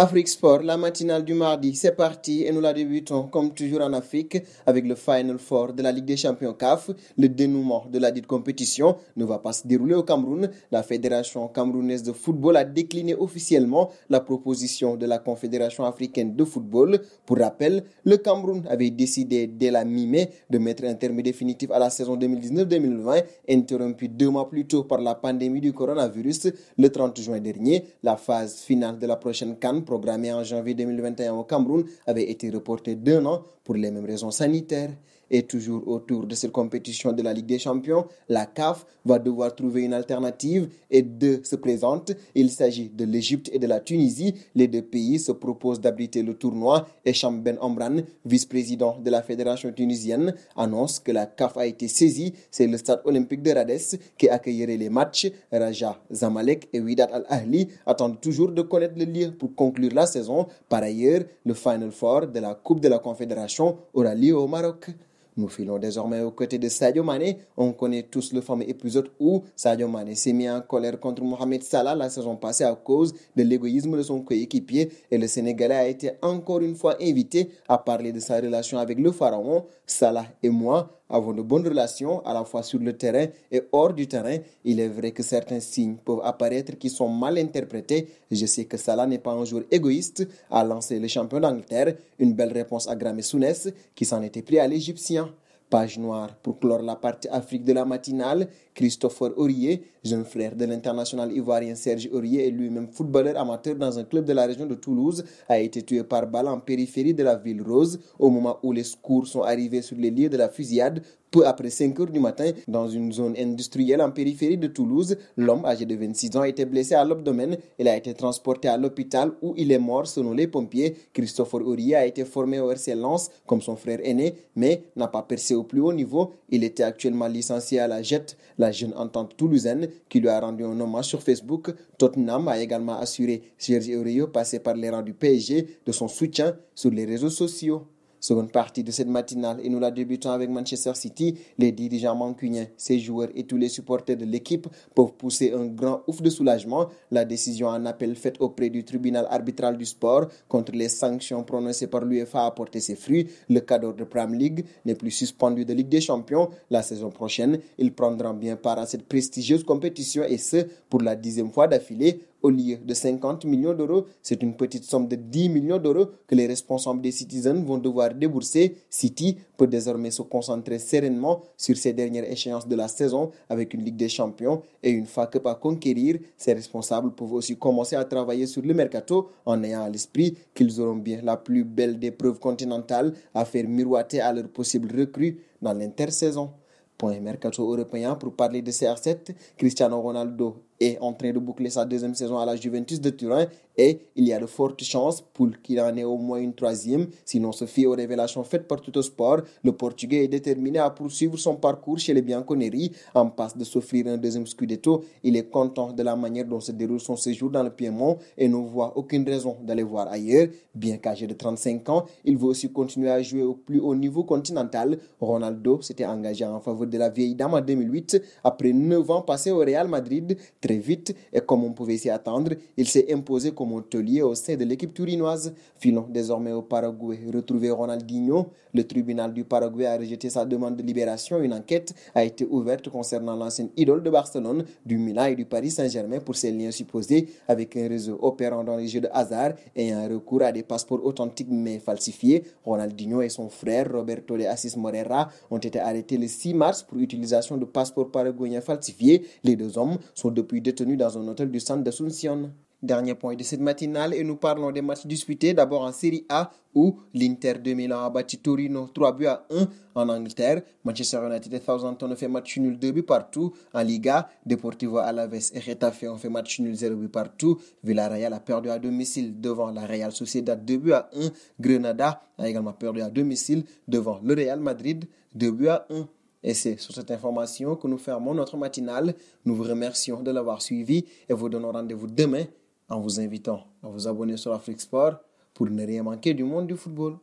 Afrique Sport, la matinale du mardi, c'est parti et nous la débutons comme toujours en Afrique avec le Final Four de la Ligue des Champions CAF. Le dénouement de la dite compétition ne va pas se dérouler au Cameroun. La Fédération camerounaise de football a décliné officiellement la proposition de la Confédération africaine de football. Pour rappel, le Cameroun avait décidé dès la mi-mai de mettre un terme définitif à la saison 2019-2020, interrompue deux mois plus tôt par la pandémie du coronavirus le 30 juin dernier. La phase finale de la prochaine Cannes programmé en janvier 2021 au Cameroun avait été reporté d'un an pour les mêmes raisons sanitaires. Et toujours autour de cette compétition de la Ligue des Champions, la CAF va devoir trouver une alternative et deux se présentent. Il s'agit de l'Égypte et de la Tunisie. Les deux pays se proposent d'abriter le tournoi et Cham Ben Omran, vice-président de la Fédération tunisienne, annonce que la CAF a été saisie. C'est le stade olympique de Rades qui accueillerait les matchs. Raja, Zamalek et Widat Al-Ahli attendent toujours de connaître le lieu pour conclure la saison. Par ailleurs, le Final Four de la Coupe de la Confédération aura lieu au Maroc. Nous filons désormais aux côtés de Sadio Mané. On connaît tous le fameux épisode où Sadio Mané s'est mis en colère contre Mohamed Salah la saison passée à cause de l'égoïsme de son coéquipier et le Sénégalais a été encore une fois invité à parler de sa relation avec le pharaon. Salah et moi avons de bonnes relations à la fois sur le terrain et hors du terrain. Il est vrai que certains signes peuvent apparaître qui sont mal interprétés. Je sais que Salah n'est pas un joueur égoïste, a lancé le champion d'Angleterre. Une belle réponse à Gramé Sounès qui s'en était pris à l'Égyptien. Page noire pour clore la partie Afrique de la matinale. Christopher Aurier, jeune frère de l'international ivoirien Serge Aurier et lui-même footballeur amateur dans un club de la région de Toulouse, a été tué par balle en périphérie de la ville rose au moment où les secours sont arrivés sur les lieux de la fusillade peu après 5 heures du matin, dans une zone industrielle en périphérie de Toulouse, l'homme âgé de 26 ans a été blessé à l'abdomen. Il a été transporté à l'hôpital où il est mort selon les pompiers. Christopher Aurier a été formé au RC Lens comme son frère aîné, mais n'a pas percé au plus haut niveau. Il était actuellement licencié à la JET, jeune entente toulousaine, qui lui a rendu un hommage sur Facebook. Tottenham a également assuré Sergi Aurier, passé par les rangs du PSG, de son soutien sur les réseaux sociaux. Seconde partie de cette matinale et nous la débutons avec Manchester City. Les dirigeants mancuniens, ses joueurs et tous les supporters de l'équipe peuvent pousser un grand ouf de soulagement. La décision en appel faite auprès du tribunal arbitral du sport contre les sanctions prononcées par l'UEFA a porté ses fruits. Le cadre de Premier League n'est plus suspendu de Ligue des Champions. La saison prochaine, ils prendront bien part à cette prestigieuse compétition et ce, pour la dixième fois d'affilée au lieu de 50 millions d'euros, c'est une petite somme de 10 millions d'euros que les responsables des Citizens vont devoir débourser. City peut désormais se concentrer sereinement sur ces dernières échéances de la saison avec une Ligue des Champions et une FACUP à conquérir. Ces responsables peuvent aussi commencer à travailler sur le mercato en ayant à l'esprit qu'ils auront bien la plus belle des preuves continentales à faire miroiter à leurs possibles recrues dans l'intersaison. Point mercato européen pour parler de CR7. Cristiano Ronaldo est en train de boucler sa deuxième saison à la Juventus de Turin et il y a de fortes chances pour qu'il en ait au moins une troisième. Sinon, se fie aux révélations faites par Tutto Sport, le Portugais est déterminé à poursuivre son parcours chez les Bianconeri en passe de s'offrir un deuxième scudetto. Il est content de la manière dont se déroule son séjour dans le Piémont et ne voit aucune raison d'aller voir ailleurs. Bien qu'âgé de 35 ans, il veut aussi continuer à jouer au plus haut niveau continental. Ronaldo s'était engagé en faveur de la vieille dame en 2008 après 9 ans passés au Real Madrid très vite et comme on pouvait s'y attendre, il s'est imposé comme hôtelier au sein de l'équipe turinoise. Filons désormais au Paraguay. Retrouver Ronaldinho, le tribunal du Paraguay a rejeté sa demande de libération. Une enquête a été ouverte concernant l'ancienne idole de Barcelone, du Milan et du Paris Saint-Germain pour ses liens supposés avec un réseau opérant dans les jeux de hasard et un recours à des passeports authentiques mais falsifiés. Ronaldinho et son frère Roberto de Assis Moreira ont été arrêtés le 6 mars pour utilisation de passeports paraguayens falsifiés. Les deux hommes sont depuis détenus dans un hôtel du centre d'Asunción. Dernier point de cette matinale et nous parlons des matchs disputés d'abord en Série A où l'Inter de Milan a battu Torino 3 buts à 1 en Angleterre. Manchester United et Southampton ont fait match nul 2 buts partout. En Liga, Deportivo Alaves et Getafe ont fait match nul 0 buts partout. Villarreal a perdu à domicile devant la Real Sociedad 2 buts à 1. Grenada a également perdu à domicile devant le Real Madrid 2 buts à 1. Et c'est sur cette information que nous fermons notre matinale. Nous vous remercions de l'avoir suivi et vous donnons rendez-vous demain en vous invitant à vous abonner sur Afrique Sport pour ne rien manquer du monde du football.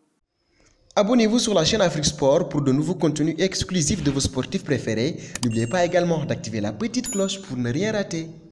Abonnez-vous sur la chaîne Afrique Sport pour de nouveaux contenus exclusifs de vos sportifs préférés. N'oubliez pas également d'activer la petite cloche pour ne rien rater.